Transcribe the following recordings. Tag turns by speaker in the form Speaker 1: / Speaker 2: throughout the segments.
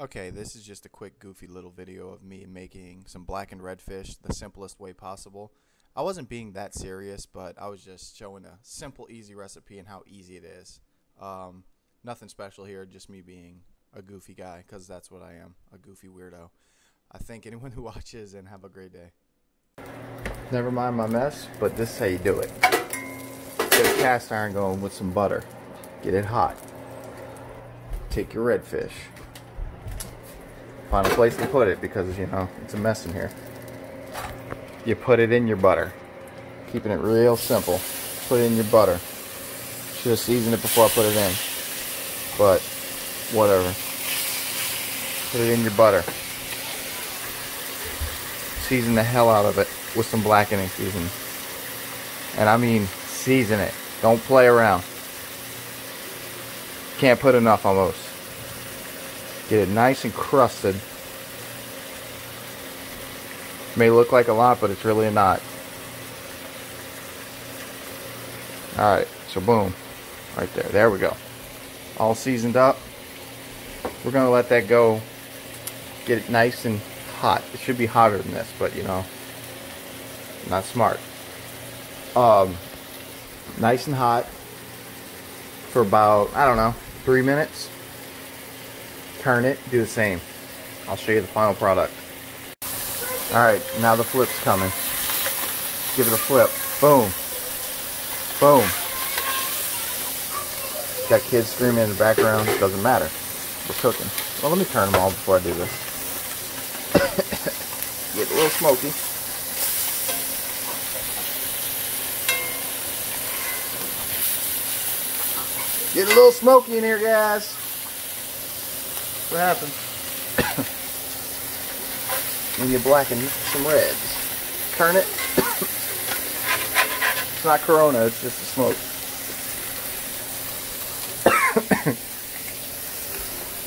Speaker 1: Okay, this is just a quick goofy little video of me making some blackened redfish the simplest way possible. I wasn't being that serious, but I was just showing a simple, easy recipe and how easy it is. Um, nothing special here, just me being a goofy guy, because that's what I am, a goofy weirdo. I thank anyone who watches and have a great day. Never mind my mess, but this is how you do it. Get a cast iron going with some butter. Get it hot. Take your redfish Find a place to put it because, you know, it's a mess in here. You put it in your butter. Keeping it real simple. Put it in your butter. Should have seasoned it before I put it in. But, whatever. Put it in your butter. Season the hell out of it with some blackening seasoning. And I mean season it. Don't play around. Can't put enough almost. Get it nice and crusted. May look like a lot, but it's really not. Alright, so boom. Right there. There we go. All seasoned up. We're going to let that go. Get it nice and hot. It should be hotter than this, but you know, not smart. Um, nice and hot for about, I don't know, three minutes turn it, do the same. I'll show you the final product. Alright, now the flip's coming. Give it a flip. Boom. Boom. Got kids screaming in the background. Doesn't matter. We're cooking. Well, let me turn them all before I do this. Get a little smoky. Get a little smoky in here, guys. What happens when you blacken some reds? Turn it. it's not Corona, it's just the smoke.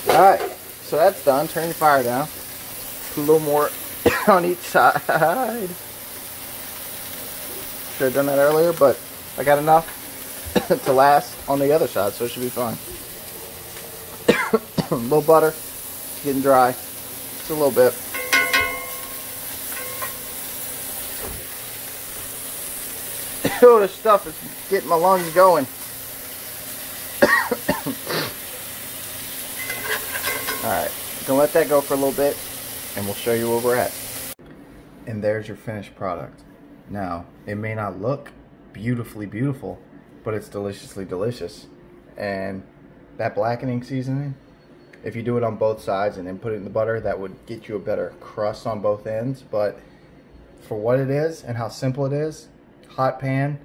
Speaker 1: Alright, so that's done. Turn your fire down. Put a little more on each side. Should have done that earlier, but I got enough to last on the other side, so it should be fine. a little butter. It's getting dry. Just a little bit. oh, this stuff is getting my lungs going. Alright, gonna let that go for a little bit and we'll show you where we're at. And there's your finished product. Now, it may not look beautifully beautiful, but it's deliciously delicious. And that blackening seasoning, if you do it on both sides and then put it in the butter, that would get you a better crust on both ends. But for what it is and how simple it is, hot pan,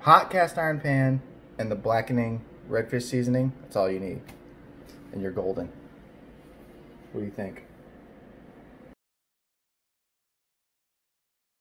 Speaker 1: hot cast iron pan, and the blackening redfish seasoning, that's all you need. And you're golden. What do you think?